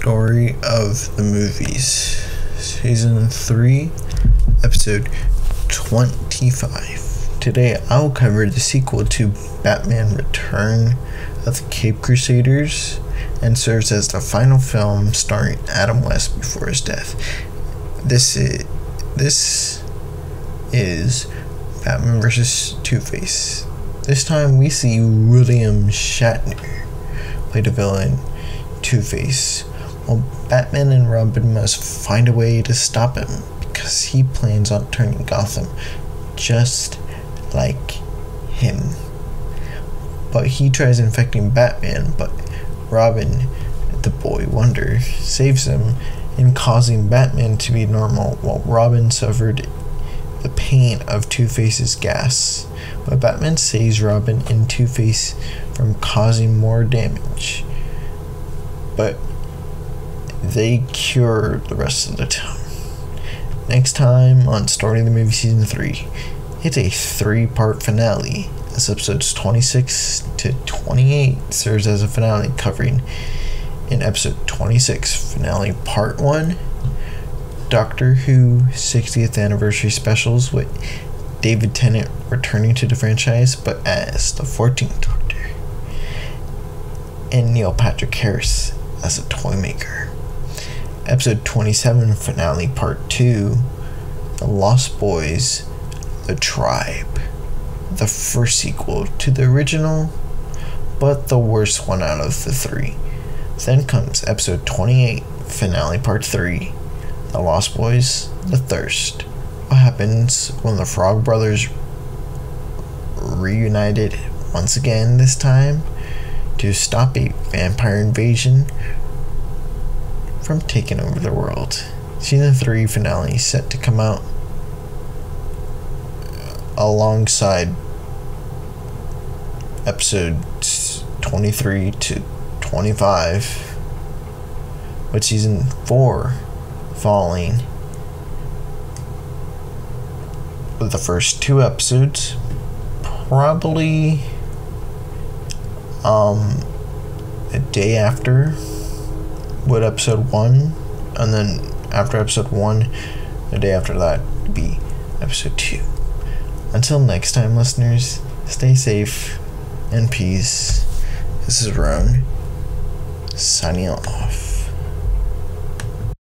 Story of the Movies, Season 3, Episode 25. Today I will cover the sequel to Batman Return of the Cape Crusaders and serves as the final film starring Adam West before his death. This is, this is Batman vs. Two Face. This time we see William Shatner play the villain Two Face, while Batman and Robin must find a way to stop him because he plans on turning Gotham just like him. But he tries infecting Batman, but Robin, the boy wonder, saves him in causing Batman to be normal while Robin suffered the pain of Two Face's gas. But Batman saves Robin and Two Face from causing more damage but they cure the rest of the town. Next time on Starting the Movie Season 3, it's a three part finale, as episodes 26 to 28 serves as a finale covering in episode 26, finale part 1, Doctor Who 60th anniversary specials with David Tennant returning to the franchise, but as the 14th Doctor, and Neil Patrick Harris as a toy maker. Episode 27 finale part 2 The Lost Boys The Tribe. The first sequel to the original, but the worst one out of the three. Then comes episode 28 finale part 3 The Lost Boys The Thirst. What happens when the Frog Brothers reunited once again this time? to stop a vampire invasion from taking over the world. Season 3 finale set to come out alongside episodes 23 to 25, with season 4 falling with the first two episodes probably um, a day after would episode one, and then after episode one, the day after that would be episode two. Until next time, listeners, stay safe and peace. This is Roan signing off.